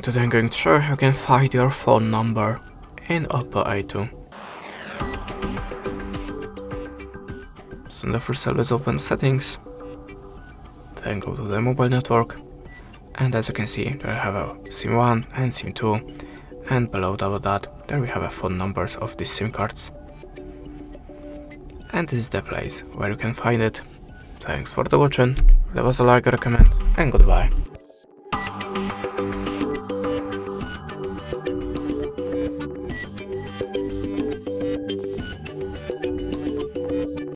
Today I'm going to show you how you can find your phone number in Oppo A2. So in the first step let's open settings, then go to the mobile network and as you can see there I have a SIM1 and SIM2 and below that there we have a phone numbers of these SIM cards. And this is the place where you can find it. Thanks for the watching, leave us a like, or a comment and goodbye.